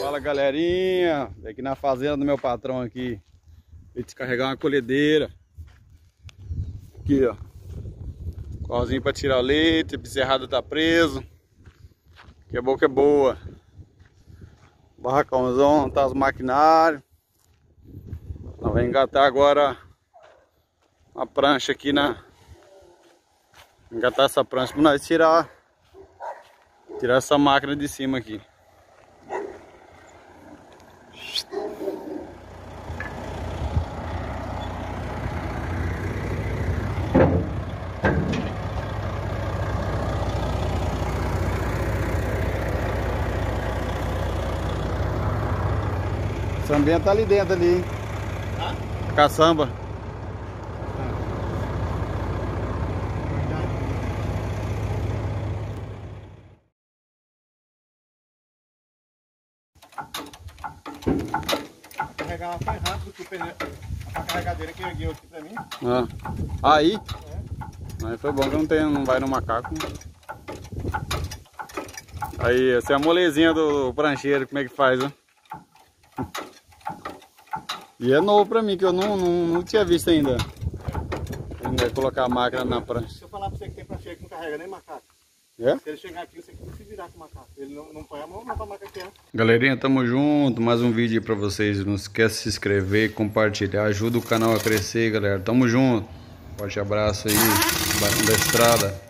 Fala galerinha, aqui na fazenda do meu patrão aqui. Vim descarregar uma colhedeira. Aqui ó. Corzinho pra tirar o leite, bezerrado tá preso. Que a boca é boa. Barracãozão, tá os maquinários. Nós vamos engatar agora a prancha aqui na. Engatar essa prancha pra nós tirar. Tirar essa máquina de cima aqui. Sambinha tá ali dentro ali, hein? Caçamba. Carregar mais rápido que o pneu. A carregadeira que ergueu aqui pra mim. Ah. Aí? Mas foi bom que não, tem, não vai no macaco. né? Aí, essa é a molezinha do prancheiro, como é que faz, né? E é novo pra mim, que eu não, não, não tinha visto ainda. Ainda colocar a máquina na prancha. Se eu falar pra você que tem prancheiro que não carrega nem macaco. É? Se ele chegar aqui, você tem que se virar com o macaco. Ele não, não põe a mão não macaquear. Galerinha, tamo junto, mais um vídeo aí pra vocês. Não esquece de se inscrever, compartilhar, ajuda o canal a crescer, galera. Tamo junto. Forte abraço aí, Barão da Estrada.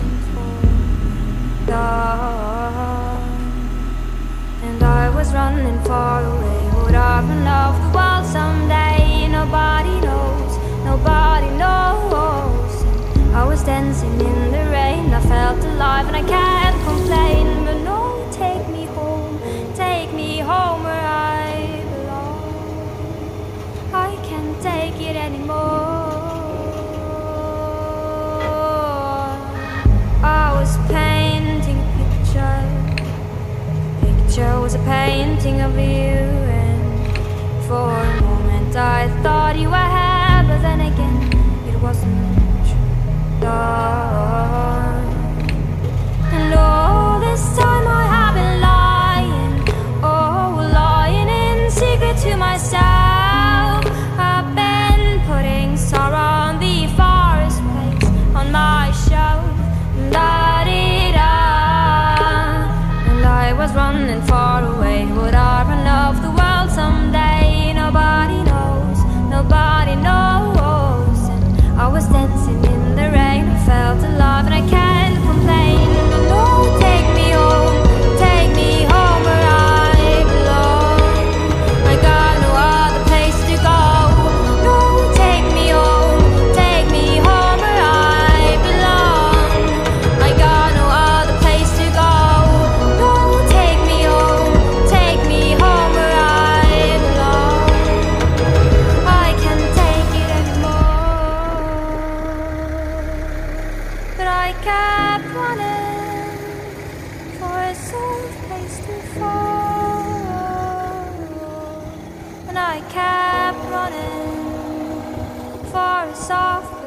And I was running far away. Would I run off the world someday? Nobody knows, nobody knows. And I was dancing in the rain. I felt alive and I can't painting of you And for a moment I thought you were here But then again, it wasn't true. Love I kept running for a soft